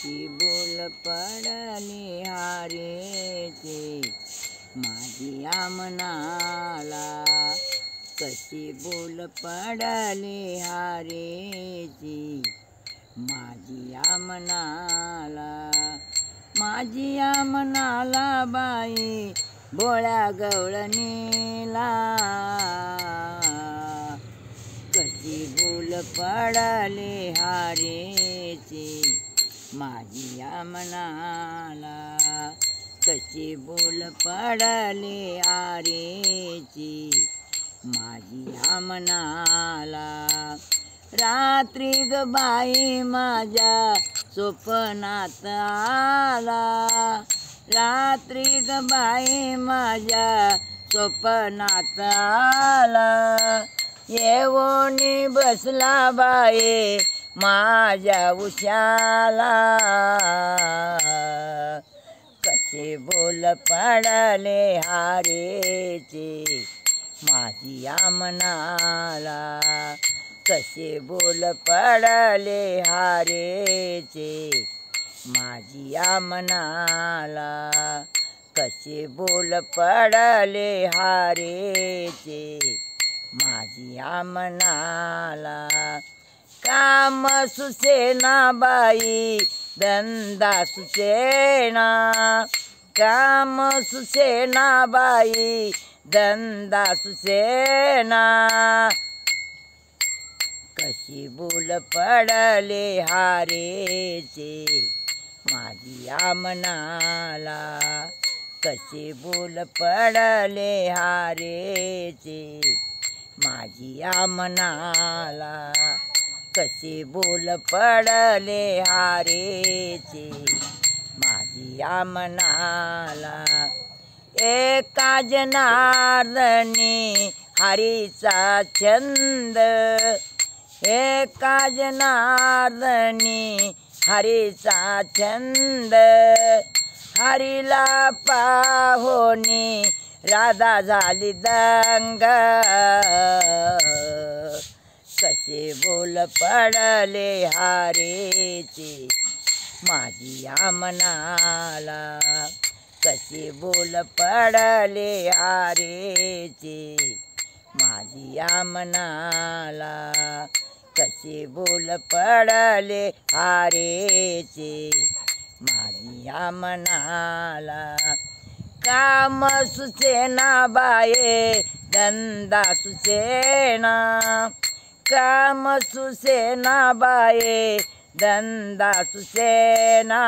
कशी बोल पडली हारेची. माझी आमनाला कशी बोल पडली हारेची. माझी आमनाला माझी आमनाला बाई बोळ्या गवळणीला कशी बोल पडले हारेची. माझी आमनाला कशी बोल पडले आरेची? माझी आमनाला रात्री ग बाई माझ्या स्वप्नात आला. रात्री ग बाई माझ्या स्वप्नात आला. येवोनी बसला बाई माझ्या उशाला. कसे बोल पडले हारेचे माझी आमनाला कसे बोल पडले हारेचे माझी मनाला. कसे बोल पडले हारेचे माझी आमनाला काम सुसेना बाई धंदा सुसेना। काम सुसेना बाई धंदा सुसेना। कशी बोल पडले हारेचे माझी आमनाला। कसे बोल पडले हारेचे माझी आमनाला। कसे बोल पडले हारेचे? माझी आमनाला एका जनार्दनी हरीचा छंद. एका जनार्दनी हरीचा छंद. हरीला पाहोनी राधा झाली दंग. कसे बोल पडले हारेचे? माझी आमनाला कसे बोल पडले हारेचे? माझी आमनाला कसे बोल पडले हारेचे? माझी आमनाला काम सुसेना बाये धंदा सुसेना काम सुसेना बाये धंदा सुसेना.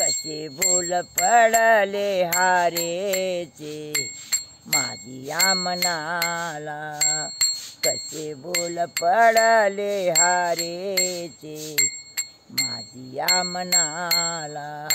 कसे बोल पडले हारेचे माझी आमनाला. कसे बोल पडले हारेचे माझी आमनाला.